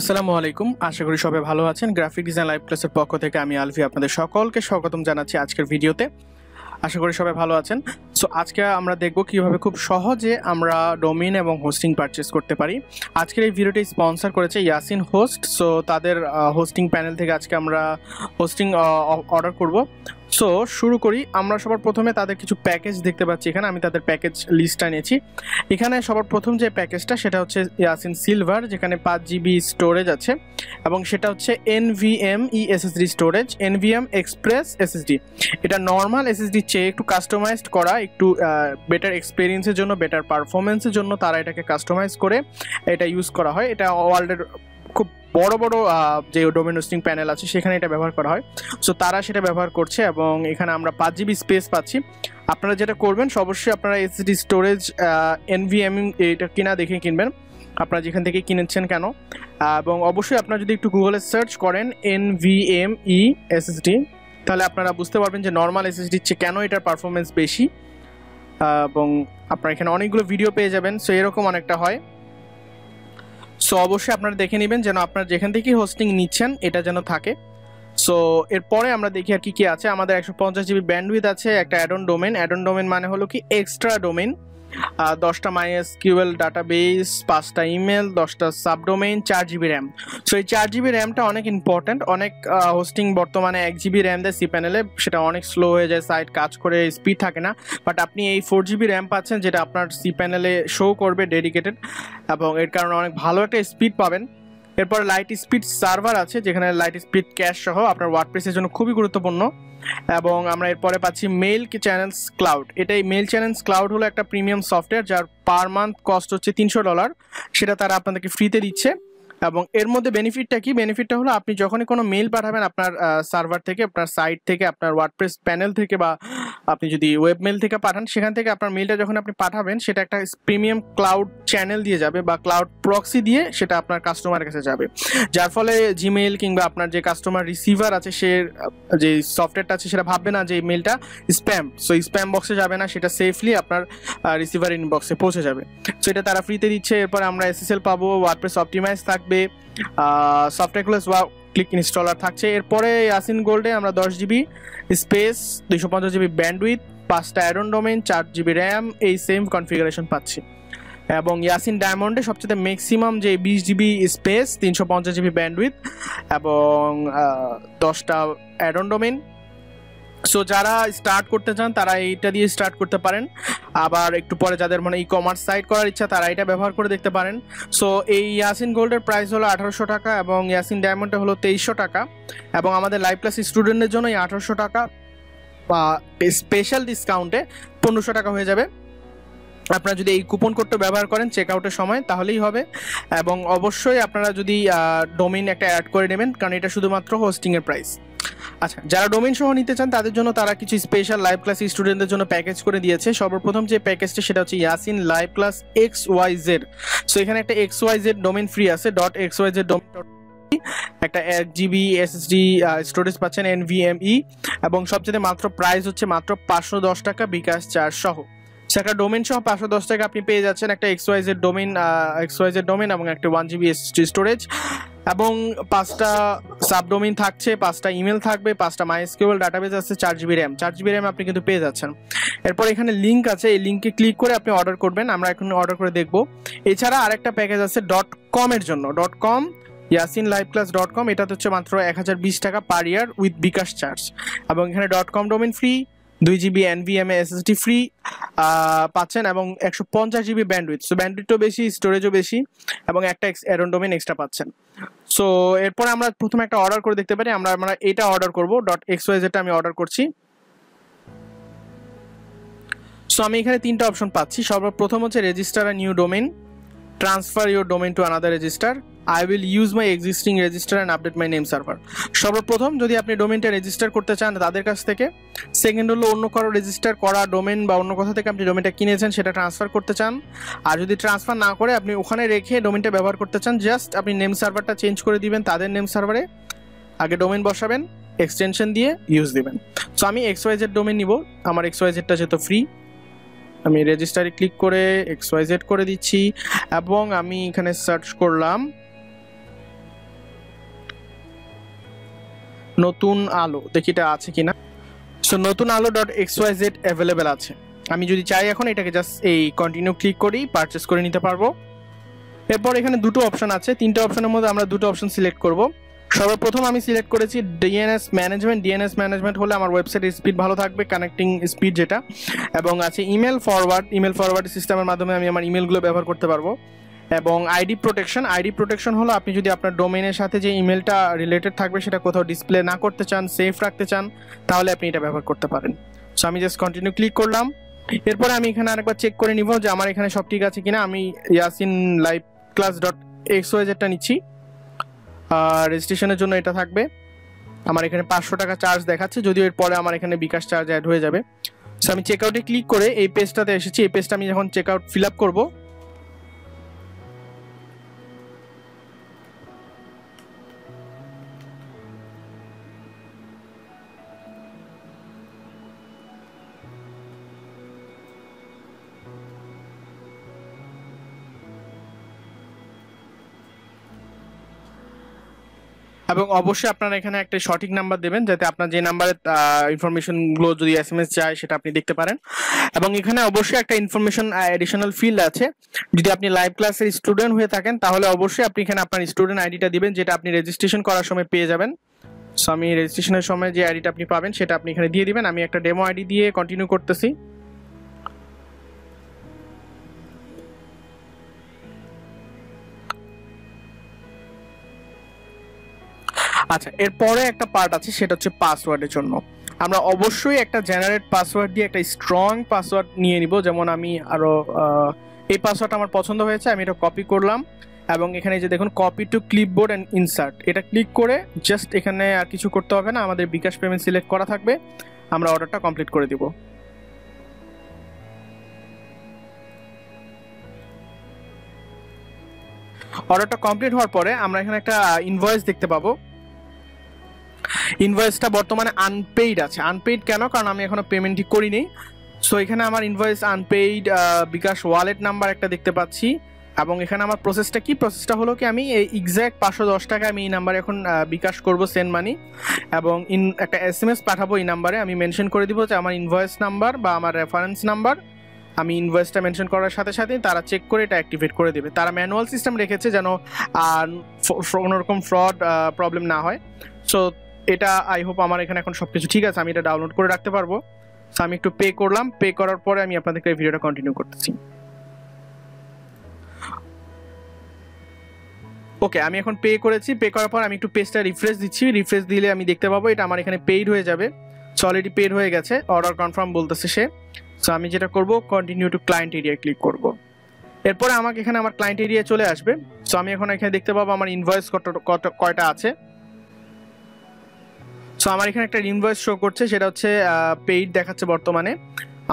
আসসালামু আলাইকুম। আশা করি সবাই ভালো আছেন। গ্রাফিক ডিজাইন লাইভ ক্লাসের পক্ষ থেকে আমি আলফি আপনাদের সকলকে স্বাগতম জানাচ্ছি আজকের ভিডিওতে। আশা করি সবাই ভালো আছেন। সো আজকে আমরা দেখব কীভাবে খুব সহজে আমরা ডোমিন এবং হোস্টিং পারচেস করতে পারি। আজকের এই ভিডিওটি স্পন্সর করেছে ইয়াসিন হোস্ট সো তাদের হোস্টিং প্যানেল থেকে আজকে আমরা হোস্টিং অর্ডার করব। সো শুরু করি। আমরা সবার প্রথমে তাদের কিছু প্যাকেজ দেখতে পাচ্ছি এখানে। আমি তাদের প্যাকেজ লিস্টটা নিয়েছি এখানে সবার প্রথম যে প্যাকেজটা সেটা হচ্ছে ইয়াসিন সিলভার যেখানে পাঁচ জিবি স্টোরেজ আছে। এবং সেটা হচ্ছে NVM E SSD storage NVM express SSD এটা নর্মাল এসএসডি চেয়ে একটু কাস্টমাইজড করা, একটু বেটার এক্সপিরিয়েন্সের জন্য বেটার পারফরমেন্সের জন্য তারা এটাকে কাস্টমাইজ করে, এটা ইউজ করা হয়। এটা ওয়ার্ল্ডের বড় বড় যে ডোমেন হোস্টিং প্যানেল আছে, সেখানে এটা ব্যবহার করা হয়। সো তারা সেটা ব্যবহার করছে এবং এখানে আমরা পাঁচ জিবি স্পেস পাচ্ছি। আপনারা যেটা করবেন অবশ্যই আপনারা এসএসডি স্টোরেজ এনভিএম এটা কিনা দেখে কিনবেন। আপনারা যেখান থেকে কিনেছেন কেন। এবং অবশ্যই আপনারা যদি একটু গুগলে সার্চ করেন N V M E SSD তাহলে আপনারা বুঝতে পারবেন যে নর্মাল এসএসডির চেয়ে কেন এটার পারফরমেন্স বেশি। এবং আপনারা এখানে অনেকগুলো ভিডিও পেয়ে যাবেন। সো এরকম অনেকটা হয়। সো অবশ্যই আপনারা দেখে নেবেন যেন আপনারা যেখান থেকে হোস্টিং নিচ্ছেন, এটা যেন থাকে। সো এরপরে আমরা দেখি আর কি কি আছে। আমাদের একশো পঞ্চাশ জিবি ব্যান্ডউইথ আছে, একটা অ্যাডন ডোমেন অ্যাডন ডোমেন মানে হলো কি এক্সট্রা ডোমেন দশটা মাইএস কিউএল ডাটাবেস, পাঁচটা ইমেল, দশটা সাবডোমেইন, চার জিবি র্যাম। সো এই চার জিবি র্যামটা অনেক ইম্পর্ট্যান্ট অনেক হোস্টিং বর্তমানে এক জিবি র্যাম দেয় সি প্যানেলে সেটা অনেক স্লো হয়ে যায় সাইট কাজ করে স্পিড থাকে না। বাট আপনি এই ফোর জিবি র্যাম পাচ্ছেন, যেটা আপনার সি প্যানেলে শো করবে ডেডিকেটেড এবং এর কারণে অনেক ভালো একটা স্পিড পাবেন। এরপর লাইট স্পিড সার্ভার আছে, যেখানে লাইট স্পিড ক্যাশ সহ আপনার ওয়ার্ডপ্রেসের জন্য খুবই গুরুত্বপূর্ণ। এবং আমরা এরপরে পাচ্ছি মেল চ্যানেলস ক্লাউড এটাই মেল চ্যানেলস ক্লাউড হলো একটা প্রিমিয়াম সফটওয়্যার যার পার মান্থ কস্ট হচ্ছে তিনশো ডলার সেটা তারা আপনাদেরকে ফ্রিতে দিচ্ছে। এবং এর মধ্যে বেনিফিটটা কি? বেনিফিটটা হলো আপনি যখনই কোনো মেল পাঠাবেন আপনার সার্ভার থেকে, আপনার সাইট থেকে, আপনার ওয়ার্ডপ্রেস প্যানেল থেকে বা আপনি যদি ওয়েব মেল থেকে পাঠান, সেখান থেকে আপনার মেলটা যখন আপনি পাঠাবেন, সেটা একটা প্রিমিয়াম ক্লাউড চ্যানেল দিয়ে যাবে বা ক্লাউড প্রক্সি দিয়ে সেটা আপনার কাস্টমারের কাছে যাবে। যার ফলে জিমেল কিংবা আপনার যে কাস্টমার রিসিভার আছে, সে, যে সফটওয়্যারটা আছে, সেটা ভাববে না যে এই মেলটা স্প্যাম সো স্প্যাম বক্সে যাবে না, সেটা সেফলি আপনার রিসিভার ইনবক্সে পৌঁছে যাবে। সো এটা তারা ফ্রিতে দিচ্ছে, এরপর আমরা এসএসএল পাবো ওয়ার্ডপ্রেস অপটিমাইজ থাকবে থাকবে সফটওয়্যারগুলো ক্লিক ইনস্টলার থাকছে। এরপরে আসিন গোল্ডে আমরা দশ জিবি স্পেস, দুইশো পঞ্চাশ জিবি ব্যান্ডউইথ পাঁচটা অ্যারন ডোমেন চার জিবি র্যাম এই সেম কনফিগারেশন পাচ্ছি। এবং ইয়াসিন ডায়মন্ডে সবচেয়ে ম্যাক্সিমাম যে বিশ জিবি স্পেস, তিনশো পঞ্চাশ জিবি ব্যান্ডউইথ এবং দশটা অ্যাডন ডোমেন সো যারা স্টার্ট করতে চান, তারা এইটা দিয়ে স্টার্ট করতে পারেন। আবার একটু পরে যাদের মানে ই কমার্স সাইট করার ইচ্ছা, তারা এটা ব্যবহার করে দেখতে পারেন। সো এই ইয়াসিন গোল্ডের প্রাইস হলো আঠারোশো টাকা এবং ইয়াসিন ডায়মন্ডটা হলো তেইশশো টাকা। এবং আমাদের লাইভ ক্লাস স্টুডেন্টদের জন্য এই আঠারোশো টাকা, বা স্পেশাল ডিসকাউন্টে পনেরোশো টাকা হয়ে যাবে। আপনারা যদি এই কুপন কোডটা ব্যবহার করেন চেক আউটের সময়, তাহলেই হবে। এবং অবশ্যই আপনারা যদি ডোমিন একটা অ্যাড করে নেবেন, কারণ এটা শুধুমাত্র হোস্টিংয়ের প্রাইস আচ্ছা যারা ডোমেন সহ নিতে চান, তাদের জন্য তারা কিছু স্পেশাল লাইভ ক্লাস স্টুডেন্টদের জন্য প্যাকেজ করে দিয়েছে। সর্বপ্রথম যে প্যাকেজটা সেটা হচ্ছে Yasin live class X Y Z so এখানে একটা X Y Z domain free আছে dot X Y Z domain একটা এক জিবি এসএসডি স্টোরেজ পাচ্ছেন এনভিএমই এবং সবচেয়ে মাত্র প্রাইস হচ্ছে মাত্র পাঁচশো দশ টাকা বিকাশ চার্জ সহ। একটা ডোমেন সহ পাঁচশো দশ টাকা আপনি পেয়ে যাচ্ছেন একটা এক্সওয়াইজের ডোমেন এক্সওয়াইজের ডোমেন এবং একটা ওয়ান জিবি স্টোরেজ এবং পাঁচটা সাবডোমিন থাকছে, পাঁচটা ইমেল থাকবে, পাঁচটা মাইস্কিউএল ডাটাবেস আছে, চার জিবি র্যাম চার জিবি র্যাম আপনি কিন্তু পেয়ে যাচ্ছেন। এরপর এখানে লিঙ্ক আছে, এই লিঙ্কে ক্লিক করে আপনি অর্ডার করবেন। আমরা এখন অর্ডার করে দেখব। এছাড়া আরেকটা প্যাকেজ আছে ডট কমের জন্য। Dot com Yasin live class dot com এটা হচ্ছে মাত্র এক হাজার বিশ টাকা পার ইয়ার উইথ বিকাশ চার্জ এবং এখানে ডট কম ডোমেন ফ্রি দুই জিবি এনভিএমএ এসএসডি ফ্রি পাচ্ছেন এবং একশো পঞ্চাশ জিবি ব্যান্ডউইথ সো ব্যান্ডউইথও বেশি স্টোরেজও বেশি এবং একটা এরন ডোমেন এক্সট্রা পাচ্ছেন। সো এরপরে আমরা প্রথমে একটা অর্ডার করে দেখতে পারি। আমরা আমরা এটা অর্ডার করব। ডট এক্স ওয়াই যেটা আমি অর্ডার করছি। সো আমি এখানে তিনটা অপশন পাচ্ছি। সর্বপ্রথম হচ্ছে register a new domain transfer your domain to another register I will use my existing register and update my name server সর্বপ্রথম যদি আপনি ডোমেনটা রেজিস্টার করতে চান তাদের কাছ থেকে সেকেন্ড হলো অন্য কারও রেজিস্টার করা ডোমেন বা অন্য কোথা থেকে আপনি ডোমেনটা কিনেছেন সেটা ট্রান্সফার করতে চান। আর যদি ট্রান্সফার না করে আপনি ওখানে রেখে ডোমেনটা ব্যবহার করতে চান জাস্ট আপনি নেম সার্ভারটা চেঞ্জ করে দিবেন তাদের নেম সার্ভারে আগে ডোমেন বসাবেন এক্সটেনশন দিয়ে ইউজ দিবেন। সো আমি এক্স ওয়াইজেড ডোমেন নিব, আমার এক্স ওয়াইজেডটা যেহেতু ফ্রি আমি রেজিস্টারে ক্লিক করে এক্স ওয়াই জেড করে দিচ্ছি, এবং আমি এখানে সার্চ করলাম। নতুন আলো, দেখি এটা আছে কিনা। সো নতুন আলো dot X Y Z available আছে। আমি যদি চাই এখন, এটাকে জাস্ট এই কন্টিনিউ ক্লিক করি পারচেস করে নিতে পারব। এরপর এখানে দুটো অপশন আছে। তিনটে অপশনের মধ্যে আমরা দুটো অপশন সিলেক্ট করব। সর্বপ্রথম আমি সিলেক্ট করেছি ডিএনএস ম্যানেজমেন্ট ডিএনএস ম্যানেজমেন্ট হলে আমার ওয়েবসাইট স্পিড ভালো থাকবে কানেক্টিং স্পিড যেটা। এবং আছে ইমেল ফরওয়ার্ড ইমেল ফরওয়ার্ড সিস্টেমের মাধ্যমে আমি আমার ইমেলগুলো ব্যবহার করতে পারব। এবং আইডি প্রোটেকশন আইডি প্রোটেকশন হলো আপনি যদি আপনার ডোমেনের সাথে যে ইমেলটা রিলেটেড থাকবে সেটা কোথাও ডিসপ্লে না করতে চান সেফ রাখতে চান, তাহলে আপনি এটা ব্যবহার করতে পারেন। সো আমি জাস্ট কন্টিনিউ ক্লিক করলাম। এরপরে আমি এখানে আরেকবার চেক করে নিব যে আমার এখানে সব ঠিক আছে কিনা। আমি Yasin live class dot X ওয়েজেরটা নিচ্ছি। রেজিস্ট্রেশনের জন্য এটা থাকবে। আমার এখানে পাঁচশো টাকা চার্জ দেখাচ্ছে, যদিও এরপরে আমার এখানে বিকাশ চার্জ অ্যাড হয়ে যাবে। সো আমি চেক আউটে ক্লিক করে এই পেজটাতে এসেছি। এই পেজটা আমি যখন চেক আউট ফিল আপ করব এবং অবশ্যই আপনারা এখানে একটা সঠিক নাম্বার দেবেন যাতে আপনার যে নাম্বারে ইনফরমেশনগুলো যদি এস এম এস চায় সেটা আপনি দেখতে পারেন। এবং এখানে অবশ্যই একটা ইনফরমেশন অ্যাডিশনাল ফিল্ড আছে। যদি আপনি লাইভ ক্লাসের স্টুডেন্ট হয়ে থাকেন, তাহলে অবশ্যই আপনি এখানে আপনার স্টুডেন্ট আইডিটা দিবেন, যেটা আপনি রেজিস্ট্রেশন করার সময় পেয়ে যাবেন। সো আমি রেজিস্ট্রেশনের সময় যে আইডিটা আপনি পাবেন, সেটা আপনি এখানে দিয়ে দিবেন। আমি একটা ডেমো আইডি দিয়ে কন্টিনিউ করতেছি। আচ্ছা এরপরে একটা পার্ট আছে, সেটা হচ্ছে পাসওয়ার্ডের জন্য। আমরা অবশ্যই একটা জেনারেট পাসওয়ার্ড দিয়ে একটা স্ট্রং পাসওয়ার্ড নিয়ে নিব। যেমন আমি আরও এই পাসওয়ার্ড আমার পছন্দ হয়েছে, আমি এটা কপি করলাম। এবং এখানে যে দেখুন copy to clipboard and insert এটা ক্লিক করে জাস্ট এখানে আর কিছু করতে হবে না, আমাদের বিকাশ পেমেন্ট সিলেক্ট করা থাকবে। আমরা অর্ডারটা কমপ্লিট করে দিব। অর্ডারটা কমপ্লিট হওয়ার পরে আমরা এখানে একটা ইনভয়েস দেখতে পাবো। ইনভয়েসটা বর্তমানে আনপেইড আছে। আনপেইড কেন? কারণ আমি এখনও পেমেন্টই করিনি। সো এখানে আমার invoice unpaid bKash wallet number একটা দেখতে পাচ্ছি। এবং এখানে আমার প্রসেসটা কি? প্রসেসটা হলো কি, আমি এই এক্স্যাক্ট পাঁচশো দশ টাকা আমি এই নাম্বারে এখন বিকাশ করব সেন্ড মানি এবং ইন একটা এস এম এস পাঠাবো এই নাম্বারে আমি মেনশন করে দিব যে আমার ইনভয়েস নাম্বার বা আমার রেফারেন্স নাম্বার আমি ইনভয়েসটা মেনশন করার সাথে সাথে তারা চেক করে এটা অ্যাক্টিভেট করে দেবে। তারা ম্যানুয়াল সিস্টেম রেখেছে যেন কোনোরকম ফ্রড প্রবলেম না হয়। সো এটা আই হোপ আমার এখানে এখন সবকিছু ঠিক আছে, আমি এটা ডাউনলোড করে রাখতে পারব। সো আমি একটু পে করলাম পে করার পরে আমি আপনাদেরকে এই ভিডিওটা কন্টিনিউ করতেছি। ওকে আমি এখন পে করেছি পে করার পর আমি একটু পেজটা রিফ্রেশ দিচ্ছি। রিফ্রেশ দিলে আমি দেখতে পাবো, এটা আমার এখানে পেইড হয়ে যাবে। সো অলরেডি পেড হয়ে গেছে অর্ডার কনফার্ম বলতেছে সে। সো আমি যেটা করব continue to client area click করব। এরপরে আমাকে এখানে আমার ক্লায়েন্ট এরিয়া চলে আসবে। সো আমি এখন এখানে দেখতে পাবো আমার ইনভয়েস কত, কয়টা আছে। সো আমার এখানে একটা ইনভয়েস শো করছে, সেটা হচ্ছে পেইড দেখাচ্ছে বর্তমানে।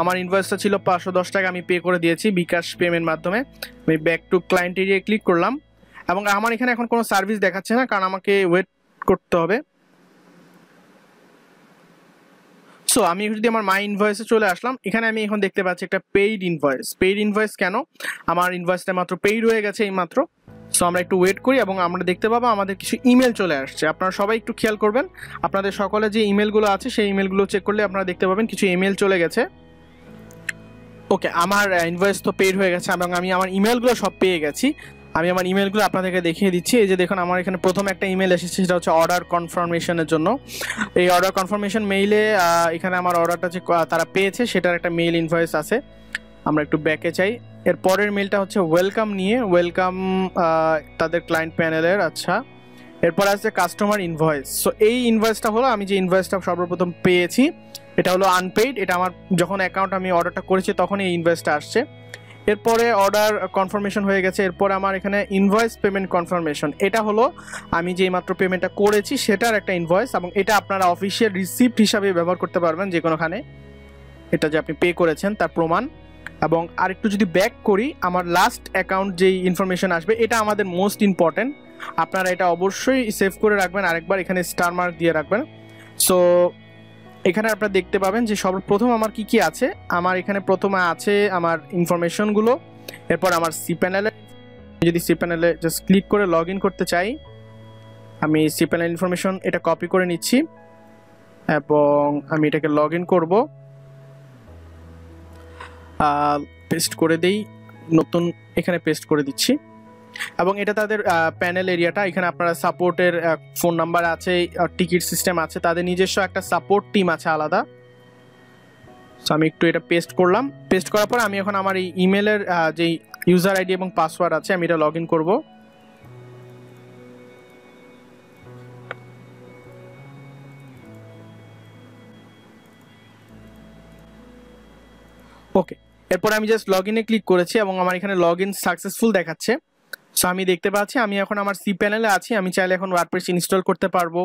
আমার ইনভয়েসটা ছিল পাঁচশো দশ টাকা, আমি পে করে দিয়েছি বিকাশ পেমেন্ট মাধ্যমে। আমি ব্যাক টু ক্লায়েন্ট এরিয়ায় ক্লিক করলাম। এবং আমার এখানে এখন কোনো সার্ভিস দেখাচ্ছে না, কারণ আমাকে ওয়েট করতে হবে। সো আমি যদি আমার মাই ইনভয়েসে চলে আসলাম, এখানে আমি এখন দেখতে পাচ্ছি একটা পেইড ইনভয়েস পেইড ইনভয়েস কেন? আমার ইনভয়েসটা মাত্র পেইড হয়ে গেছে এই মাত্র সো আমরা একটু ওয়েট করি এবং আমরা দেখতে পাবো আমাদের কিছু ইমেল চলে আসছে। আপনারা সবাই একটু খেয়াল করবেন, আপনাদের সকলে যে ইমেলগুলো আছে, সেই ইমেলগুলো চেক করলে আপনারা দেখতে পাবেন কিছু ইমেল চলে গেছে। ওকে আমার ইনভয়েস তো পেড হয়ে গেছে এবং আমি আমার ইমেলগুলো সব পেয়ে গেছি। আমি আমার ইমেলগুলো আপনাদেরকে দেখিয়ে দিচ্ছি। এই যে দেখুন, আমার এখানে প্রথম একটা ইমেল এসেছে, সেটা হচ্ছে অর্ডার কনফার্মেশনের জন্য। এই অর্ডার কনফার্মেশন মেইলে এখানে আমার অর্ডারটা যে তারা পেয়েছে, সেটার একটা মেইল ইনভয়েস আছে। আমরা একটু ব্যাকে চাই এর পরের মেলটা হচ্ছে ওয়েলকাম নিয়ে, ওয়েলকাম তাদের ক্লায়েন্ট প্যানেলের আচ্ছা। এরপর আছে কাস্টমার ইনভয়েস সো এই ইনভয়েসটা হলো, আমি যে ইনভয়েসটা সর্বপ্রথম পেয়েছি, এটা হলো আনপেইড এটা আমার যখন অ্যাকাউন্ট আমি অর্ডারটা করেছি তখন এই ইনভয়েসটা আসছে। এরপরে অর্ডার কনফার্মেশন হয়ে গেছে, এরপর আমার এখানে ইনভয়েস পেমেন্ট কনফার্মেশন এটা হলো, আমি যে মাত্র পেমেন্টটা করেছি, সেটার একটা ইনভয়েস এবং এটা আপনারা অফিসিয়াল রিসিপ্ট হিসাবে ব্যবহার করতে পারবেন যে কোনোখানে এটা যে আপনি পে করেছেন, তার প্রমাণ। এবং আরেকটু যদি ব্যাক করি, আমার লাস্ট অ্যাকাউন্ট যেই ইনফরমেশন আসবে, এটা আমাদের মোস্ট ইম্পর্টেন্ট আপনারা এটা অবশ্যই সেভ করে রাখবেন, আরেকবার এখানে স্টার মার্ক দিয়ে রাখবেন। সো এখানে আপনারা দেখতে পাবেন যে সর্বপ্রথম আমার কি কি আছে? আমার এখানে প্রথমে আছে আমার ইনফরমেশনগুলো এরপর আমার সি প্যানেলে যদি সি প্যানেলে জাস্ট ক্লিক করে লগ করতে চাই, আমি সি প্যানেল ইনফরমেশন এটা কপি করে নিচ্ছি, এবং আমি এটাকে লগ ইন করব। পেস্ট করে দেই, নতুন এখানে পেস্ট করে দিচ্ছি। এবং এটা তাদের প্যানেল এরিয়াটা এখানে আপনারা সাপোর্টের ফোন নাম্বার আছে টিকিট সিস্টেম আছে, তাদের নিজস্ব একটা সাপোর্ট টিম আছে আলাদা। সো আমি একটু এটা পেস্ট করলাম। পেস্ট করার পর আমি এখন আমার এই ইমেলের যে ইউজার আইডি এবং পাসওয়ার্ড আছে, আমি এটা লগ ইন করব। ওকে এরপর আমি জাস্ট লগ ইনে ক্লিক করেছি এবং আমার এখানে লগ ইন সাকসেসফুল দেখাচ্ছে। সো আমি দেখতে পাচ্ছি, আমি এখন আমার সি প্যানেলে আছি। আমি চাইলে এখন ওয়ার্ডপ্রেস ইনস্টল করতে পারব।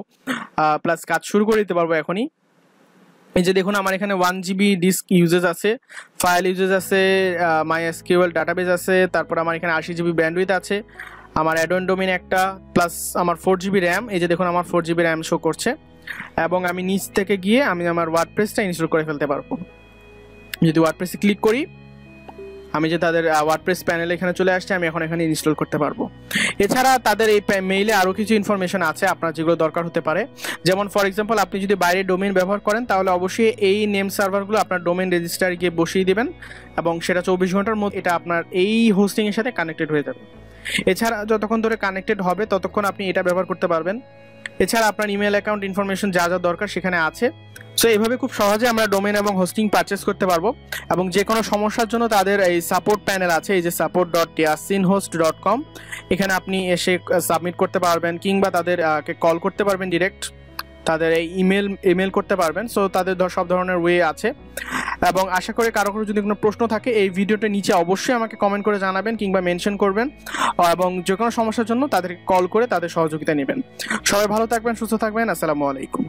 প্লাস কাজ শুরু করে দিতে পারব এখনই। এই যে দেখুন, আমার এখানে ওয়ান জিবি ডিস্ক ইউজেস আছে ফাইল ইউজেস আছে মাই এসকিউএল ডাটাবেস আছে, তারপর আমার এখানে আশি জিবি ব্যান্ডউইথ আছে, আমার অ্যাডওয়ান ডোমিন একটা প্লাস আমার ফোর জিবি র্যাম এই যে দেখুন, আমার ফোর জিবি র্যাম শো করছে। এবং আমি নিচ থেকে গিয়ে আমি আমার ওয়ার্ডপ্রেসটা ইনস্টল করে ফেলতে পারব। যদি ওয়ার্ডপ্রেসে ক্লিক করি, আমি যে তাদের ওয়ার্ডপ্রেস প্যানেল এখানে চলে আসছে, আমি এখন এখানে ইনস্টল করতে পারব। এছাড়া তাদের এই মেইলে আরও কিছু ইনফরমেশন আছে, আপনার যেগুলো দরকার হতে পারে। যেমন ফর এক্সাম্পল আপনি যদি বাইরে ডোমেন ব্যবহার করেন, তাহলে অবশ্যই এই নেম সার্ভারগুলো আপনার ডোমেন রেজিস্টার গিয়ে বসিয়ে দেবেন, এবং সেটা চব্বিশ ঘণ্টার মধ্যে এটা আপনার এই হোস্টিংয়ের সাথে কানেক্টেড হয়ে যাবে। এছাড়া যতক্ষণ ধরে কানেক্টেড হবে, ততক্ষণ আপনি এটা ব্যবহার করতে পারবেন। এছাড়া আপনার ইমেল অ্যাকাউন্ট ইনফরমেশন যা যা দরকার সেখানে আছে। সো এইভাবে খুব সহজে আমরা ডোমেন এবং হোস্টিং পারচেস করতে পারব এবং যে কোনো সমস্যার জন্য তাদের এই সাপোর্ট প্যানেল আছে, এই যে support dot Yasin host dot com এখানে আপনি এসে সাবমিট করতে পারবেন কিংবা তাদেরকে কল করতে পারবেন ডিরেক্ট তাদের এই ইমেল ইমেল করতে পারবেন। সো তাদের ধর, সব ধরনের ওয়ে আছে। এবং আশা করি কারও কারও যদি কোনো প্রশ্ন থাকে, এই ভিডিওটা নিচে অবশ্যই আমাকে কমেন্ট করে জানাবেন কিংবা মেনশন করবেন। এবং যে কোনো সমস্যার জন্য তাদেরকে কল করে তাদের সহযোগিতা নেবেন। সবাই ভালো থাকবেন, সুস্থ থাকবেন। আসসালামু আলাইকুম।